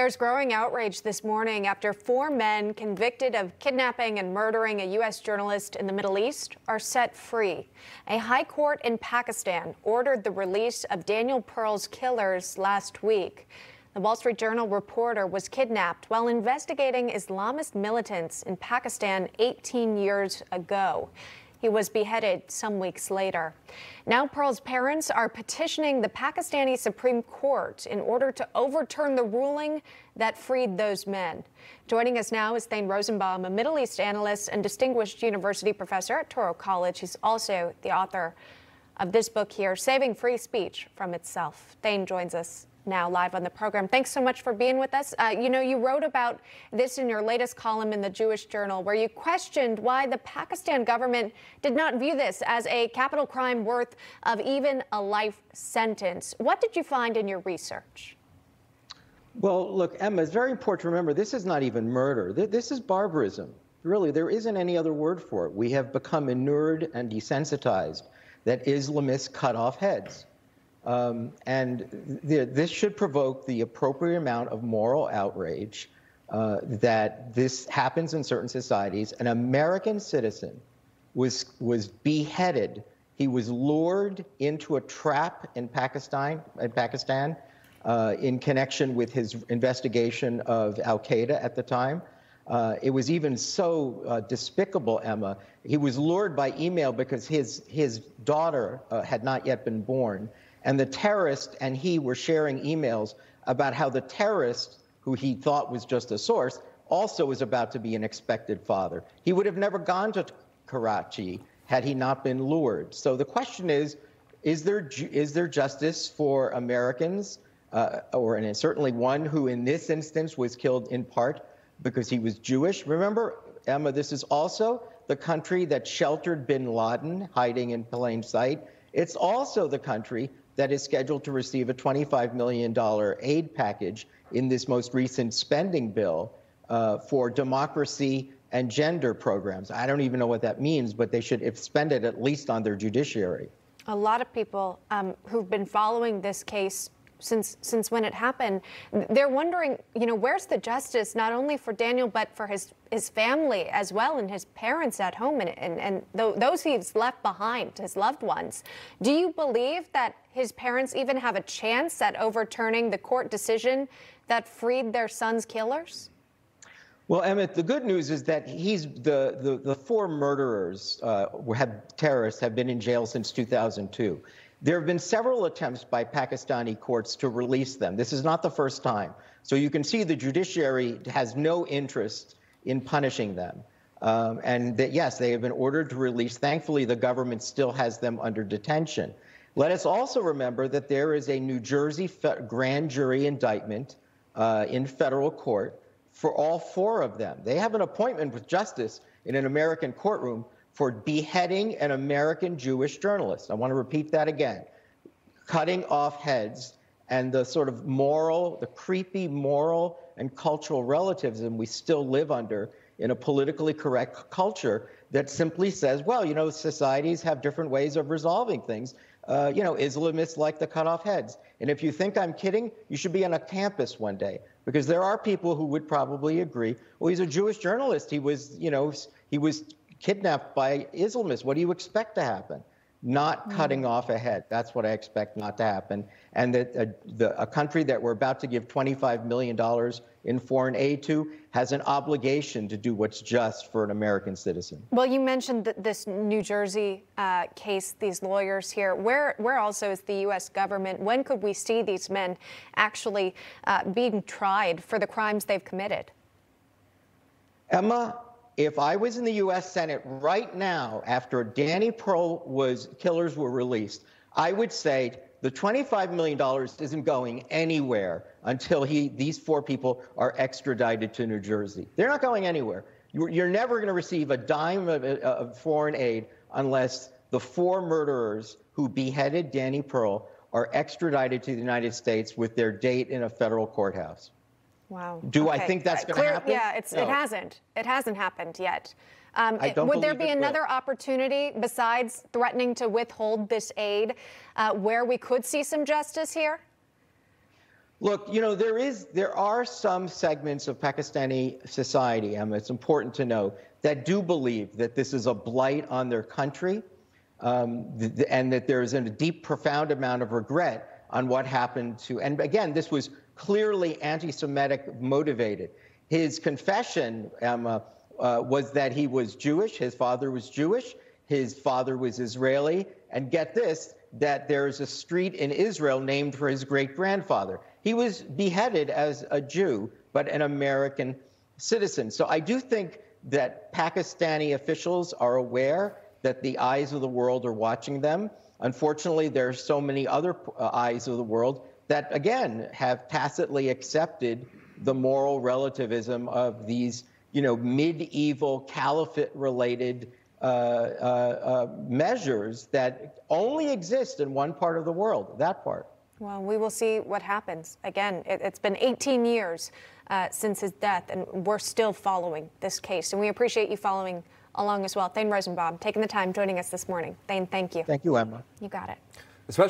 There's growing outrage this morning after four men convicted of kidnapping and murdering a U.S. journalist in the Middle East are set free. A high court in Pakistan ordered the release of Daniel Pearl's killers last week. The Wall Street Journal reporter was kidnapped while investigating Islamist militants in Pakistan 18 years ago. He was beheaded some weeks later. Now, Pearl's parents are petitioning the Pakistani Supreme Court in order to overturn the ruling that freed those men. Joining us now is Thane Rosenbaum, a Middle East analyst and distinguished university professor at Touro College. He's also the author of this book here, Saving Free Speech from Itself. Thane joins us now live on the program. Thanks so much for being with us. Uh, you know, you wrote about this in your latest column in the Jewish Journal, where you questioned why the Pakistan government did not view this as a capital crime worth of even a life sentence. What did you find in your research? Well, look, Emma, it's very important to remember this is not even murder. This is barbarism. Really, there isn't any other word for it. We have become inured and desensitized that Islamists cut off heads. Um, and th this should provoke the appropriate amount of moral outrage uh, that this happens in certain societies. An American citizen was, was beheaded. He was lured into a trap in Pakistan, in Pakistan uh, in connection with his investigation of Al Qaeda at the time. Uh, it was even so uh, despicable, Emma. He was lured by email because his, his daughter uh, had not yet been born. And the terrorist and he were sharing emails about how the terrorist, who he thought was just a source, also was about to be an expected father. He would have never gone to Karachi had he not been lured. So the question is, is there, is there justice for Americans, uh, or and certainly one who in this instance was killed in part because he was Jewish? Remember, Emma, this is also the country that sheltered bin Laden hiding in plain sight. It's also the country that is scheduled to receive a $25 million aid package in this most recent spending bill uh, for democracy and gender programs. I don't even know what that means, but they should spend it at least on their judiciary. A lot of people um, who've been following this case since since when it happened. They're wondering, you know, where's the justice not only for Daniel but for his his family as well and his parents at home and and, and those he's left behind, his loved ones. Do you believe that his parents even have a chance at overturning the court decision that freed their son's killers? Well, Emmett, the good news is that he's the the, the four murderers, uh, have terrorists, have been in jail since 2002. There have been several attempts by Pakistani courts to release them. This is not the first time. So you can see the judiciary has no interest in punishing them. Um, and that, yes, they have been ordered to release. Thankfully, the government still has them under detention. Let us also remember that there is a New Jersey grand jury indictment uh, in federal court for all four of them. They have an appointment with justice in an American courtroom for beheading an American Jewish journalist. I want to repeat that again. Cutting off heads and the sort of moral, the creepy moral and cultural relativism we still live under in a politically correct culture that simply says, well, you know, societies have different ways of resolving things. Uh, you know, Islamists like to cut off heads. And if you think I'm kidding, you should be on a campus one day because there are people who would probably agree. Well, he's a Jewish journalist. He was, you know, he was kidnapped by Islamists. What do you expect to happen? Not mm. cutting off a head. That's what I expect not to happen. And that a, the, a country that we're about to give $25 million in foreign aid to has an obligation to do what's just for an American citizen. Well, you mentioned this New Jersey uh, case, these lawyers here. Where, where also is the U.S. government? When could we see these men actually uh, being tried for the crimes they've committed? Emma, if I was in the U.S. Senate right now, after Danny Pearl was killers were released, I would say the $25 million isn't going anywhere until he, these four people are extradited to New Jersey. They're not going anywhere. You're, never going to receive a dime of, of foreign aid unless the four murderers who beheaded Danny Pearl are extradited to the United States with their date in a federal courthouse. Wow. Do okay. I think that's going to happen? Yeah, it's, no. it hasn't. It hasn't happened yet. Um, I don't would there be another will. opportunity besides threatening to withhold this aid uh, where we could see some justice here? Look, you know, there is there are some segments of Pakistani society, Emma, it's important to know, that do believe that this is a blight on their country, um, th- and that there is a deep, profound amount of regret on what happened to. And again, this was clearly anti-Semitic motivated. His confession, Emma, uh, was that he was Jewish. His father was Jewish. His father was Israeli. And get this, that there is a street in Israel named for his great grandfather. He was beheaded as a Jew, but an American citizen. So I do think that Pakistani officials are aware that the eyes of the world are watching them. Unfortunately, there are so many other uh, eyes of the world that, again, have tacitly accepted the moral relativism of these, you know, medieval caliphate-related uh, uh, uh, measures that only exist in one part of the world, that part. Well, we will see what happens. Again, it, has been 18 years uh, since his death, and we're still following this case. And we appreciate you following along as well. Thane Rosenbaum taking the time joining us this morning. Thane, thank you. Thank you, Emma. You got it. Especially